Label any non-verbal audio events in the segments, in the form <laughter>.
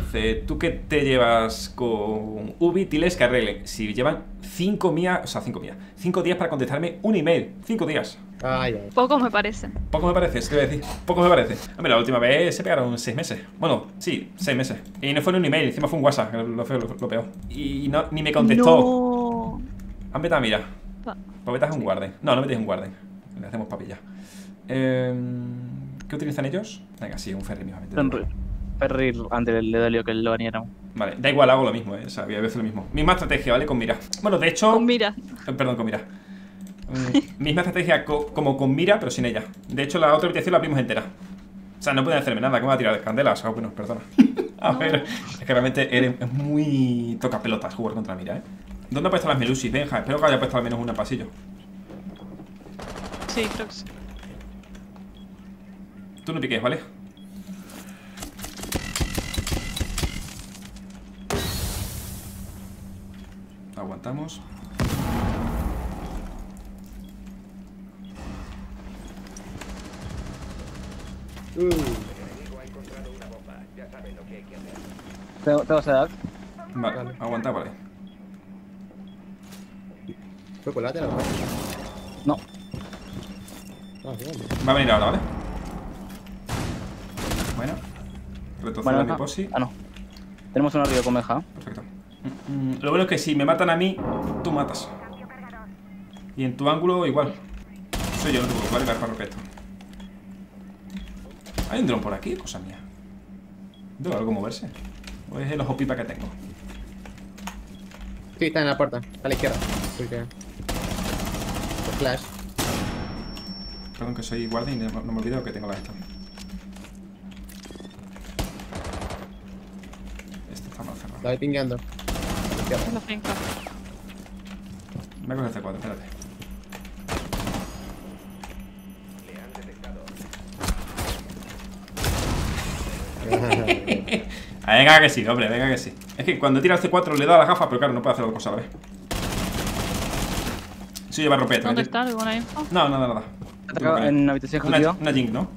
Dice, tú que te llevas con Ubi, diles que arregle. Si llevan 5 días, o sea, 5 días, 5 días para contestarme un email. 5 días. Ay, ay. Poco me parece. Poco me parece, es que voy a decir. Poco me parece. Hombre, la última vez se pegaron 6 meses. Bueno, sí, 6 meses. Y no fue en un email, encima fue un WhatsApp, lo, feo, lo, lo peor. Y no, ni me contestó. No. Vetado, mira. Pa- Pues metas un guarden. No, no metéis un guarden. Le hacemos papilla. Eh, ¿Qué utilizan ellos? Venga, sí, un ferry mismamente. Fenrir antes del Ledolio que lo banearon. Vale, da igual, hago lo mismo, ¿eh? O sea, voy a veces lo mismo. Misma estrategia, ¿vale? Con mira. Bueno, de hecho. Con mira. Eh, Perdón, con mira. <laughs> Mm, misma estrategia co- como con mira, pero sin ella. De hecho, la otra habitación la abrimos entera. O sea, no pueden hacerme nada, que me va a tirar de candelas. Ah, bueno, perdona. <laughs> a ver, es que realmente eres es muy toca pelotas jugar contra mira, ¿eh? ¿Dónde ha puesto las Melusis? Benja, espero que haya puesto al menos una en pasillo. Sí, creo que sí. Tú no piques, ¿vale? Aguantamos. Uh, Tengo, tengo sedad. Vale, Vale. aguanta, vale. chocolate, la verdad. No. Ah. Va a venir ahora, ¿vale? Bueno. Retroceder Bueno, a posi. Ah, no. Tenemos uno arriba con meja. Perfecto. Mm, Lo bueno es que si me matan a mí, tú matas. Y en tu ángulo igual. Soy yo, te preocupes, vale, para romper esto. Hay un dron por aquí, cosa mía. Debe algo moverse. O es el ojo pipa que tengo. Sí, está en la puerta, a la izquierda. Porque... Por flash. Perdón que soy guardia y no, no me olvido que tengo la esta. Esto está mal cerrado. La voy pingueando. A la izquierda. Es la finca. Me coge C4, espérate. Ah, <laughs> venga que sí, hombre, venga que sí. Es que cuando tira el C4 le da la gafa, pero claro, no puede hacer las cosas a la vez. Sí, lleva ropeta. ¿Dónde ¿eh? está? ¿Alguna info? No, nada, nada. Acá en la habitación Una, una Jink, ¿no?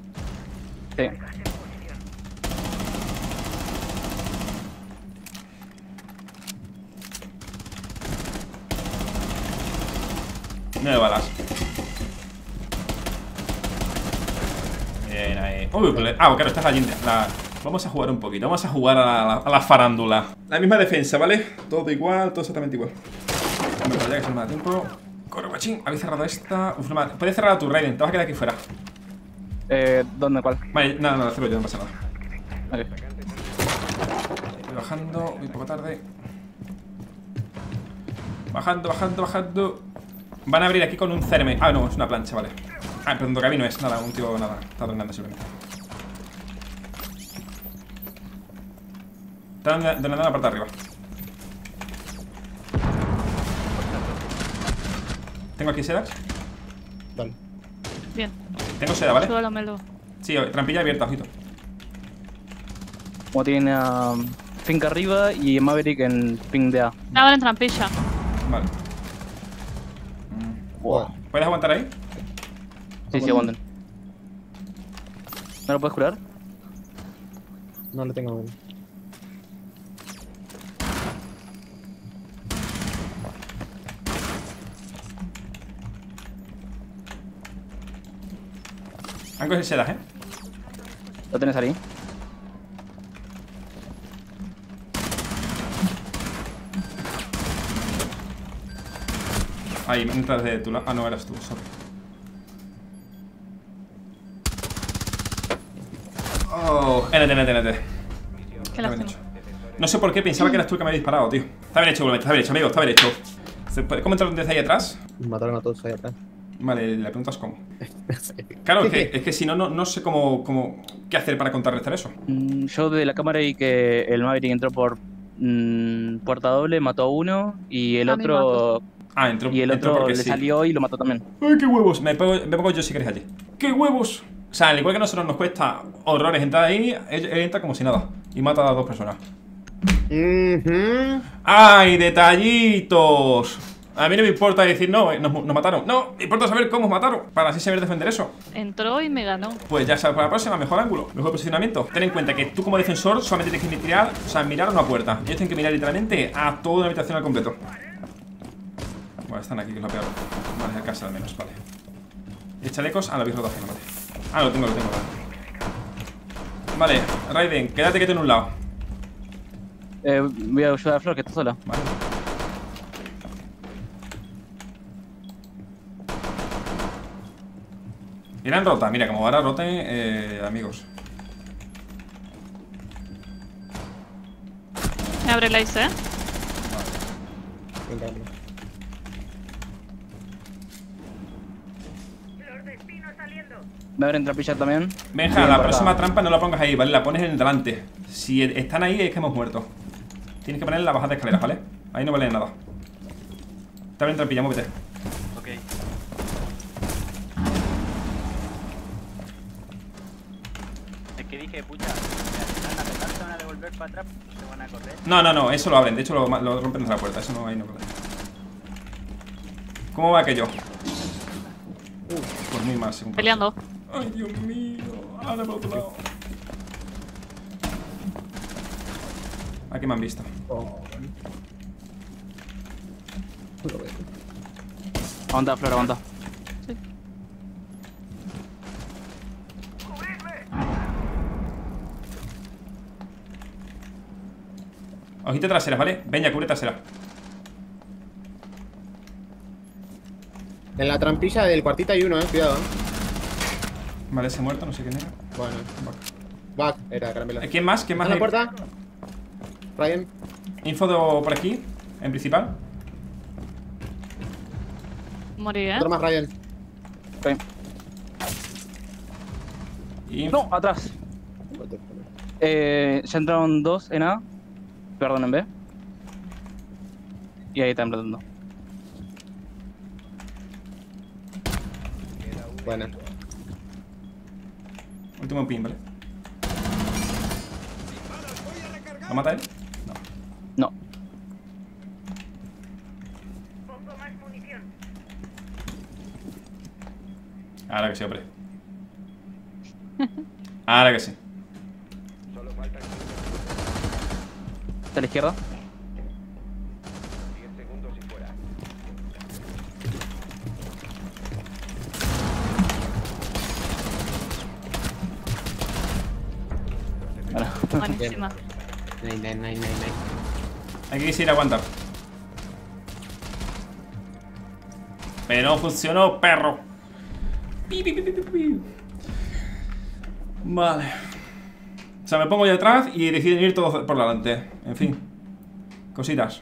Sí. Nueve balas. Bien, ahí. Uy, pero- ah, claro, esta es la. La... Vamos a jugar un poquito, vamos a jugar a la, a la farándula. La misma defensa, ¿vale? Todo igual, todo exactamente igual. Pero ya que se me da tiempo. Corre, guachín. Habéis cerrado esta. Uf, no me- Puedes cerrar a tu Raiden, te vas a quedar aquí fuera. Eh, ¿Dónde? ¿Cuál? Vale, nada, nada, cero yo, no pasa nada. Ok. Voy bajando, muy poco tarde. Bajando, bajando, bajando. Van a abrir aquí con un cerme. Ah, no, es una plancha, vale. Ah, perdón, Tocabi no es nada, un tío nada. Está donando simplemente. Está donando en la parte de arriba. Tengo aquí sedas. Vale. Bien. Tengo seda, ¿vale? Melo. Sí, trampilla abierta, ojito. Como tiene a Finca arriba y Maverick en ping de A. Ahora en trampilla. Vale. Wow. ¿Puedes aguantar ahí? Sí, sí, aguanten. ¿No lo puedes curar? No lo tengo. Han cogido sedas, ¿eh? ¿Lo tienes ahí? Ahí, entras de tu lado. Ah, no, eras tú, sorry. Oh, NT, NT, NT. Qué lástima. hecho. No sé por qué pensaba que eras tú el que me había disparado, tío. Está bien hecho, está bien hecho, amigo, está bien hecho. ¿Se puede comentar desde ahí atrás? Mataron a todos ahí atrás. Vale, le preguntas cómo. <laughs> Claro, es que, <laughs> es que si no, no, no sé cómo, cómo. ¿Qué hacer para contrarrestar eso? Mm, Yo de la cámara vi que el Maverick entró por mm, puerta doble, mató a uno y el A mí otro Ah, entró, y el entró otro porque le sí. salió y lo mató también. ¡Ay, qué huevos! Me pongo, me pongo yo si queréis allí. ¡Qué huevos! O sea, al igual que a nosotros nos cuesta horrores entrar ahí, él, él entra como si nada. Y mata a dos personas. Mhm. ¡Ay, detallitos! A mí no me importa decir, no, eh, nos, nos mataron. No, me importa saber cómo os mataron. Para así saber defender eso. Entró y me ganó. Pues ya sabes para la próxima, mejor ángulo, mejor posicionamiento. Ten en cuenta que tú como defensor solamente tienes que mirar, o sea, mirar a una puerta. Ellos tienen que mirar literalmente a toda la habitación al completo. Bueno, están aquí, que es lo peor. Vale, a casa al menos, vale. ¿Y chalecos? Ah, lo habéis vale. Ah, lo tengo, lo tengo, vale. Vale, Raiden, quédate quieto en un lado. Eh, voy a ayudar a Flor, que está sola. Vale. Irán rota, mira, como ahora rote, eh, amigos. Me abre la IC, ¿eh? Entrarlo. Me abren trampilla también. Benja, la por próxima trampa no la pongas ahí, ¿vale? La pones en delante. Si están ahí es que hemos muerto. Tienes que poner en la bajada de escaleras, ¿vale? Ahí no vale nada. Te abren trampilla, muévete. Ok. Es que dije, pucha, si se van a devolver para atrás, se van a correr. No, no, no, eso lo abren. De hecho, lo, lo rompen desde la puerta. Eso no, ahí no vale. ¿Cómo va aquello? Pues muy mal, según Peleando. Ay, Dios mío. Ahora por otro lado. Aquí me han visto. Oh. Aguanta, Flor, aguanta. Ojito traseras, ¿vale? Venga, cubre trasera. En la trampilla del cuartito hay uno, eh. Cuidado. Vale, ese muerto, no sé quién era. Bueno. Back, era caramelo. ¿Quién más? ¿Quién más? ¿En la puerta? Ryan. Info de- por aquí, en principal. Morí, ¿eh? Otro más Ryan. Y No, atrás. Eh, ya entraron dos en A. Perdón, en B. Y ahí están plantando. Buena. Último pin, ¿vale? ¿Lo mata él? No. No. Ahora que sí, hombre. Ahora que sí. Está a la izquierda. Nine, nine, nine. Hay que ir a aguantar. Pero no funcionó, perro. Vale. O sea, me pongo ya atrás y deciden ir todos por delante. En fin. Cositas.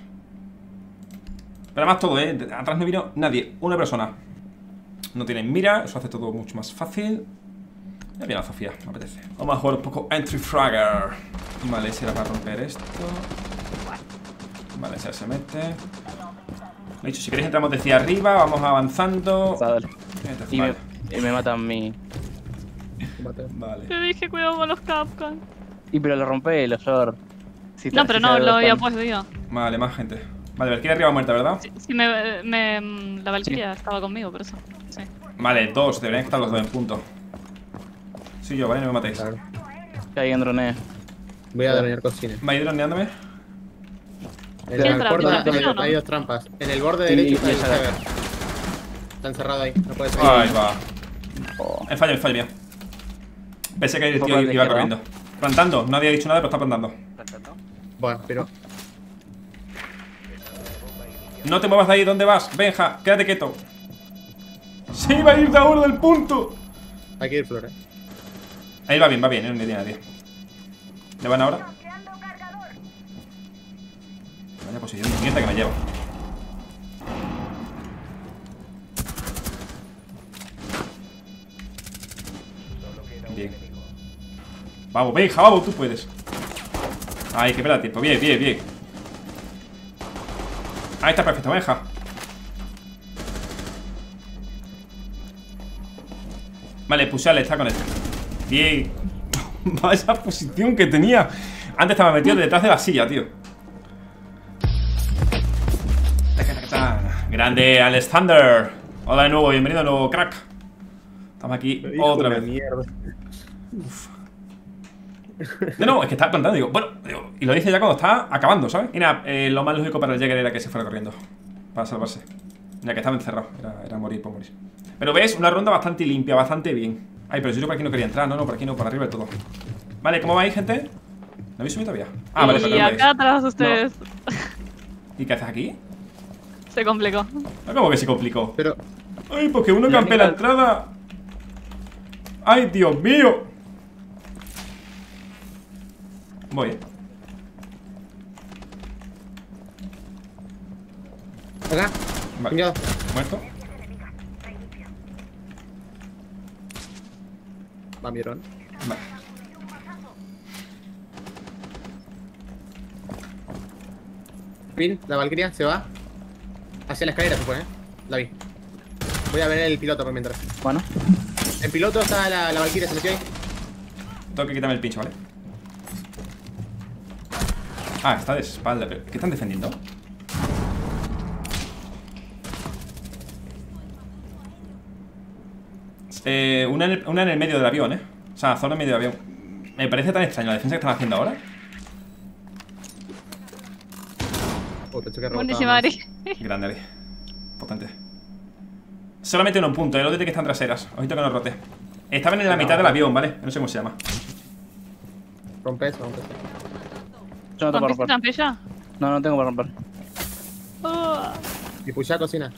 Pero además todo, ¿eh? Atrás no vino nadie. Una persona. No tienen mira. Eso hace todo mucho más fácil. Ya viene la Sofía, me apetece. Vamos a jugar un poco Entry Fragger. Vale, si era para romper esto. Vale, ya se mete. Lo dicho, si queréis entramos desde arriba, vamos avanzando. Y me, y me matan mi. Vale. Te dije cuidado con los Capcan. Y pero lo rompe el. Si No, pero no, lo había puesto yo. Vale, más gente. Vale, Valkyria arriba muerta, ¿verdad? Si, si me, me- La Valkyria estaba conmigo, por eso. Sí. Vale, dos, deberían estar los dos en punto. Soy yo, ¿vale? No me matéis. Claro. Que alguien dronee. Voy a dronear cocina. ¿Va a ir droneándome? En puerta ¿Quién hay, dos trampas. En el borde derecho está el. Está encerrado ahí. No puede salir. Ahí va. Oh. El fallo, el fallo mío. Pensé que el tío iba izquierda. corriendo. Plantando, nadie ha dicho nada, pero está plantando. ¿Plantando? Bueno, pero. No te muevas de ahí, ¿dónde vas? Benja, quédate quieto. Se iba a ir de ahora del punto. Hay que ir, Flor, eh. Ahí va bien, va bien, ¿eh? no tiene nadie. ¿Le van ahora? Vaya posición de mierda que me llevo. Bien. Vamos, Benja, vamos, tú puedes. Ay, que espera tiempo. Bien, bien, bien. Ahí está perfecto, Benja. Vale, Pusale está con él. Bien. Vaya <laughs> posición que tenía. Antes estaba metido detrás de la silla, tío. Grande Alexander. Hola de nuevo, bienvenido de nuevo, crack. Estamos aquí Hijo otra vez. mierda. No, no, es que está plantando, digo, bueno, digo, y lo dice ya cuando está acabando, ¿sabes? Y nada, eh, lo más lógico para el Jäger era que se fuera corriendo. Para salvarse. Ya que estaba encerrado, era, era morir por morir. Pero ves, una ronda bastante limpia, bastante bien. Ay, pero si yo por aquí no quería entrar, no, no, por aquí no, por arriba de todo. Vale, ¿cómo vais, gente? ¿No habéis subido todavía? Ah, vale, y pero no acá atrás ustedes ¿Y qué haces aquí? se complicó. Ah, ¿Cómo que se complicó? Pero, Ay, porque uno campea la entrada. Ay, Dios mío. Voy, eh. acá, Vale. Muerto. Va mi dron. Vale. Pin, la Valkyria se va. Hacia la escalera se fue, eh. La vi. Voy a ver el piloto por mientras. Bueno, En piloto está la, la Valkyria, se metió ahí. Tengo que quitarme el pincho, ¿vale? Ah, está de espalda. pero ¿Qué están defendiendo? Eh, una, en el, una en el medio del avión, ¿eh? O sea, zona en medio del avión. Me parece tan extraño la defensa que están haciendo ahora. Oh, que Buenísima, más. Ari. Grande, Ari. Potente. Solamente en un punto, ¿eh? Los de que están traseras. Ojito que no rote. Estaban en la mitad del avión, ¿vale? No sé cómo se llama. Rompe eso, rompe eso. yo no tengo para ¿Rompiste romper. trampilla? No, no tengo para romper. Oh. Y cocina.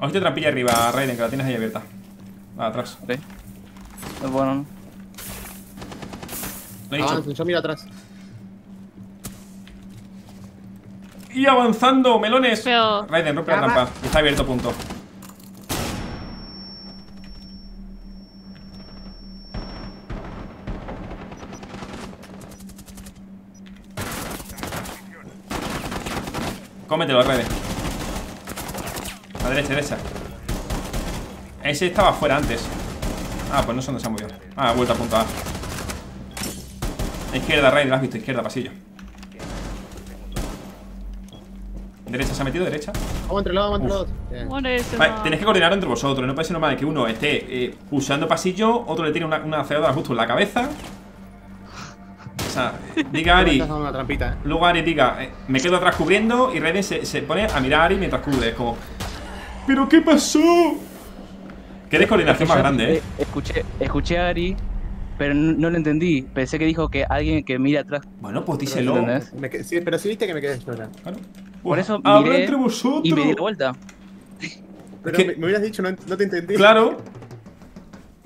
Ojito trampilla arriba, Raiden, que la tienes ahí abierta. Ah, atrás. Ok. Bueno, Lo he dicho. Avancen, yo miro atrás. Y avanzando, melones. Feo. Raiden, rompe la trampa. Está abierto, punto. Cómetelo, Raiden. A derecha, derecha. Ese estaba fuera antes. Ah, pues no sé dónde se ha movido. Ah, ha vuelto a punto A. Izquierda, Raiden, lo has visto. Izquierda, pasillo. Derecha, se ha metido, derecha. Vamos entre los dos, vamos entre los dos. Bien. Buenísimo. Vale, tenéis que coordinar entre vosotros. No puede ser normal que uno esté eh, usando pasillo, otro le tire una, una cegadora justo en la cabeza. O sea, diga Ari. Eh. Luego Ari diga, eh, me quedo atrás cubriendo y Raiden se, se pone a mirar a Ari mientras cubre. Es como, ¿pero qué pasó? Qué descoordinación más grande, eh. Escuché, escuché a Ari, pero no, no lo entendí. Pensé que dijo que alguien que mira atrás. Bueno, pues díselo. Sí, pero sí viste que me quedé sola. Claro. Por Uf, eso miré entre vosotros. Y me di la vuelta. Pero me, me hubieras dicho, no, no te entendí. Claro.